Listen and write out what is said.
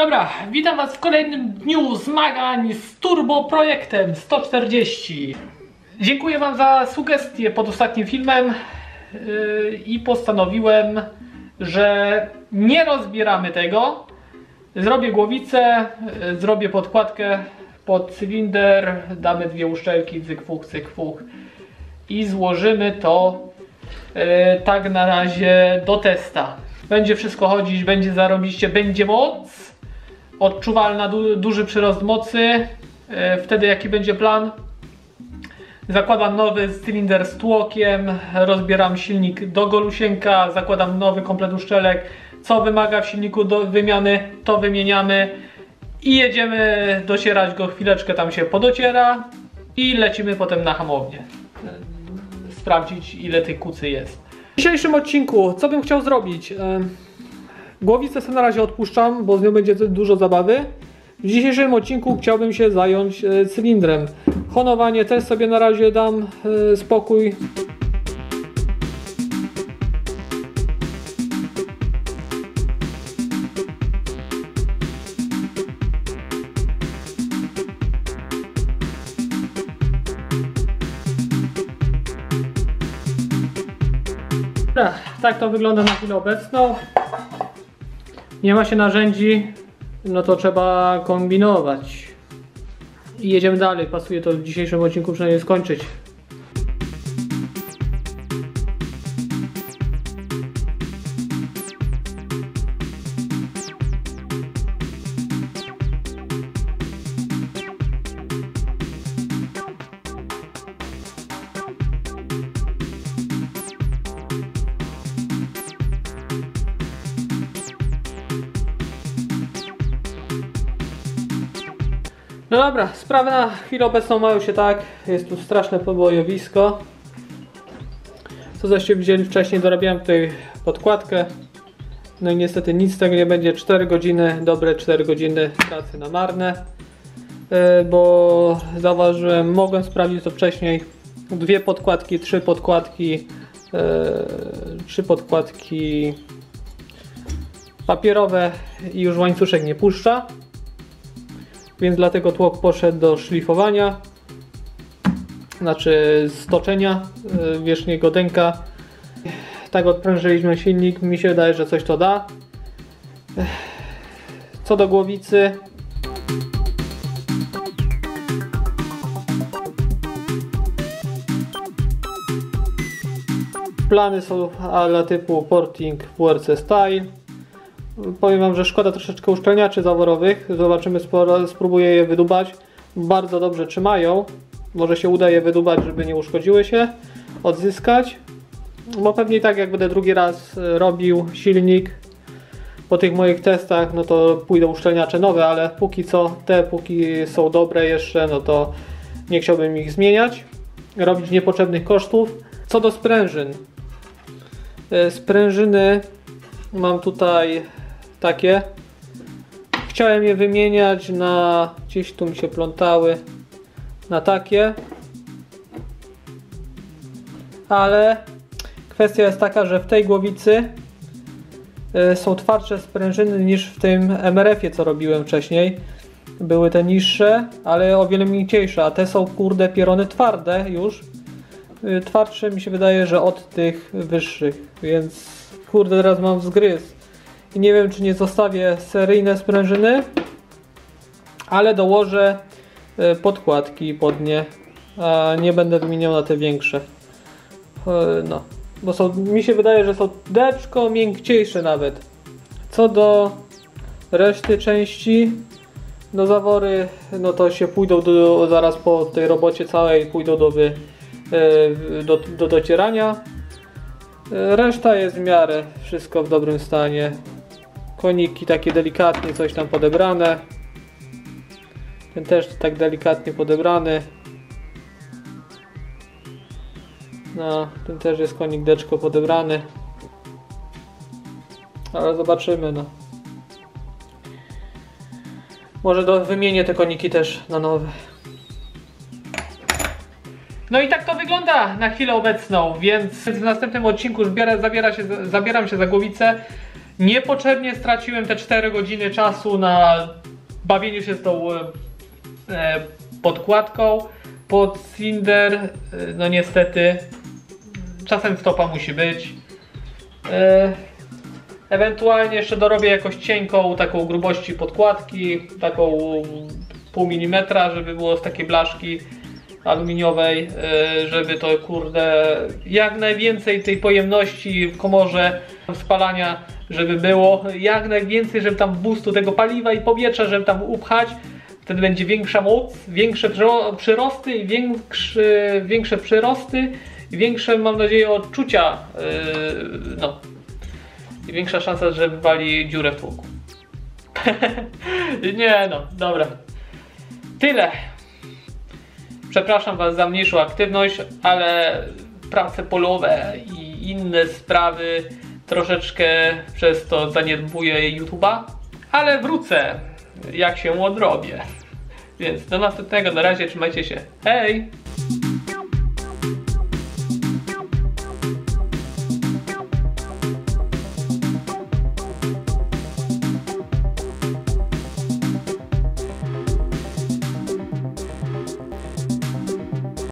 Dobra, witam Was w kolejnym dniu zmagań z Turbo Projektem 140. Dziękuję Wam za sugestie pod ostatnim filmem yy, i postanowiłem, że nie rozbieramy tego. Zrobię głowicę, yy, zrobię podkładkę pod cylinder, damy dwie uszczelki, cykwuk, cykwuk i złożymy to yy, tak na razie do testa. Będzie wszystko chodzić, będzie zarobiście, będzie moc odczuwalna, du duży przyrost mocy. E, Wtedy jaki będzie plan? Zakładam nowy cylinder z tłokiem, rozbieram silnik do golusieńka, zakładam nowy komplet uszczelek. Co wymaga w silniku do wymiany, to wymieniamy i jedziemy docierać go chwileczkę, tam się podociera i lecimy potem na hamownię. E, Sprawdzić ile tych kucy jest. W dzisiejszym odcinku, co bym chciał zrobić? Głowicę sobie na razie odpuszczam, bo z nią będzie dużo zabawy. W dzisiejszym odcinku chciałbym się zająć e, cylindrem. Honowanie też sobie na razie dam e, spokój. Dobra, Tak to wygląda na chwilę obecną. Nie ma się narzędzi, no to trzeba kombinować. I jedziemy dalej. Pasuje to w dzisiejszym odcinku przynajmniej skończyć. No dobra, sprawy na chwilę obecną mają się tak. Jest tu straszne pobojowisko. Co żeście widzieli wcześniej, dorabiałem tutaj podkładkę. No i niestety nic z tego nie będzie. 4 godziny, dobre 4 godziny pracy na marne. Yy, Bo zauważyłem, mogłem sprawdzić to wcześniej. Dwie podkładki, trzy podkładki, yy, trzy podkładki papierowe i już łańcuszek nie puszcza więc dlatego tłok poszedł do szlifowania, znaczy stoczenia yy, wierzchniego denka. Tak odprężyliśmy silnik, mi się wydaje, że coś to da. Ech. Co do głowicy, plany są ala typu porting WRC Style. Powiem Wam, że szkoda troszeczkę uszczelniaczy zaworowych. Zobaczymy, spróbuję je wydubać. Bardzo dobrze trzymają. Może się uda je wydubać, żeby nie uszkodziły się. Odzyskać. Bo pewnie tak jak będę drugi raz e, robił silnik po tych moich testach, no to pójdą uszczelniacze nowe, ale póki co te, póki są dobre jeszcze, no to nie chciałbym ich zmieniać. Robić niepotrzebnych kosztów. Co do sprężyn. E, Sprężyny mam tutaj takie. Chciałem je wymieniać na gdzieś tu mi się plątały na takie. Ale kwestia jest taka, że w tej głowicy y, są twardsze sprężyny niż w tym MRF-ie, co robiłem wcześniej. Były te niższe, ale o wiele miękciejsze, a te są kurde pierony twarde już. Y, Twardsze mi się wydaje, że od tych wyższych, więc kurde teraz mam zgryz. I nie wiem, czy nie zostawię seryjne sprężyny, ale dołożę e, podkładki pod nie, a nie będę wymieniał na te większe. E, No, bo są, mi się wydaje, że są deczko miękciejsze nawet. Co do reszty części, no zawory, no to się pójdą do, zaraz po tej robocie całej, pójdą do, wy, e, do, do docierania. Reszta jest w miarę wszystko w dobrym stanie. Koniki takie delikatnie coś tam podebrane. Ten też tak delikatnie podebrany. No, ten też jest konik deczko podebrany. Ale zobaczymy, no. Może do, wymienię te koniki też na nowe. No i tak to wygląda na chwilę obecną, więc w następnym odcinku zabiera się, zabieram się za głowicę. Niepotrzebnie straciłem te 4 godziny czasu na bawieniu się z tą e, podkładką pod Cinder. E, no niestety, czasem stopa musi być. E, ewentualnie jeszcze dorobię jakoś cienką, taką grubości podkładki, taką pół milimetra, żeby było z takiej blaszki aluminiowej, e, żeby to kurde jak najwięcej tej pojemności w komorze spalania, żeby było jak najwięcej, żeby tam boostu tego paliwa i powietrza, żeby tam upchać. Wtedy będzie większa moc, większe przyro- przyrosty, i większy, większe przyrosty i większe mam nadzieję odczucia, yy, no i większa szansa, że wywali dziurę w tłoku. Nie no, dobra. Tyle. Przepraszam Was za mniejszą aktywność, ale prace polowe i inne sprawy troszeczkę przez to zaniedbuję YouTube'a, ale wrócę, jak się odrobię. Więc do następnego, na razie trzymajcie się. Hej!